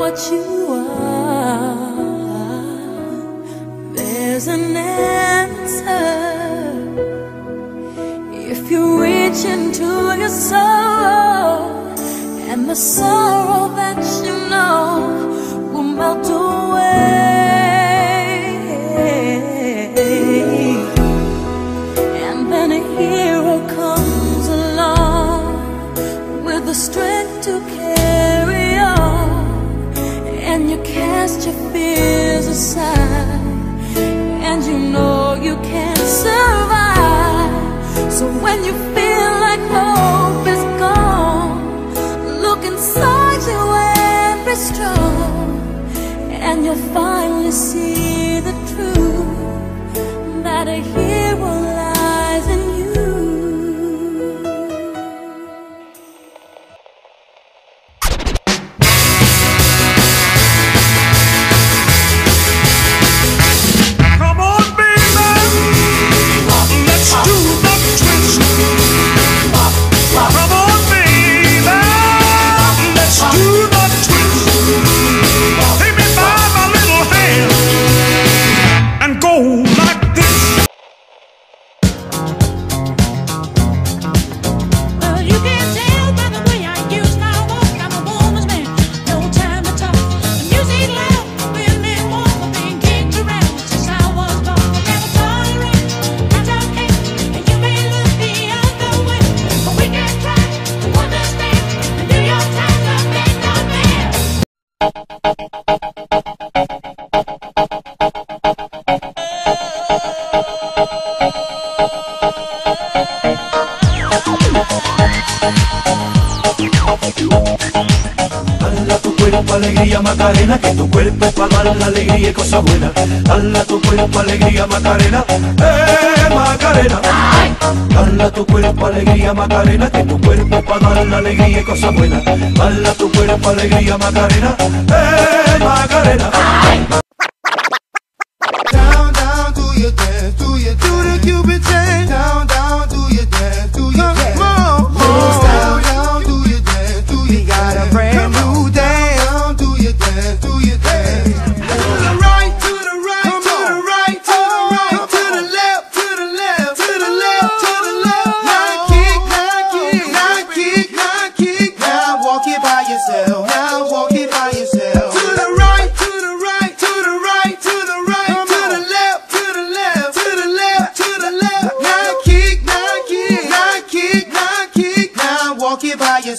what you are, there's an answer. If you reach into your soul, and the sorrow that you know cast your fears aside, and you know you can survive. So when you feel like hope is gone, look inside you and be strong, and you'll finally see the truth that a hero Macarena, que tu cuerpo es para dar la alegría y cosas buenas. Dale a tu cuerpo alegría Macarena, eh Macarena. Dale a tu cuerpo alegría Macarena, que tu cuerpo es para dar la alegría y cosas buenas. Dale a tu cuerpo alegría Macarena, eh Macarena. Down, down, do your dance, do your do the Cupid dance.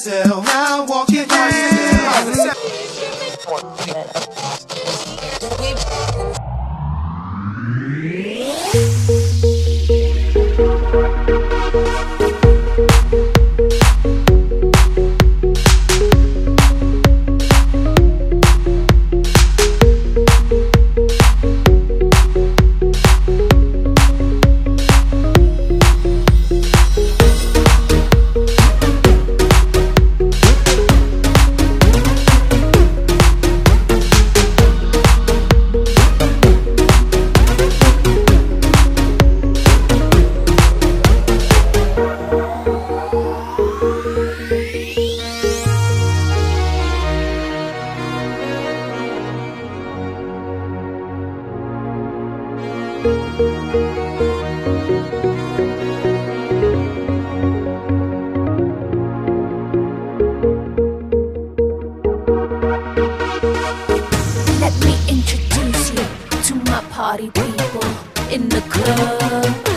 It by Let me introduce you to my party people in the club.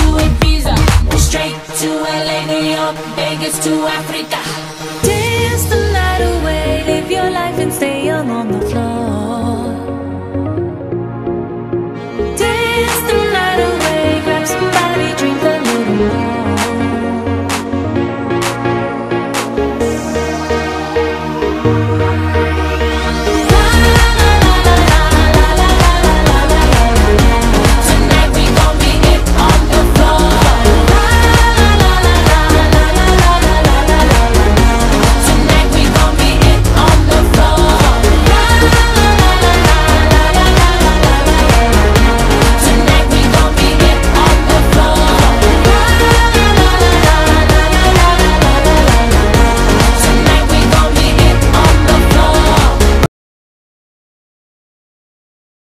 to Ibiza. Straight to LA, New York, Vegas to Africa. Dance the night away, live your life and stay young on the floor.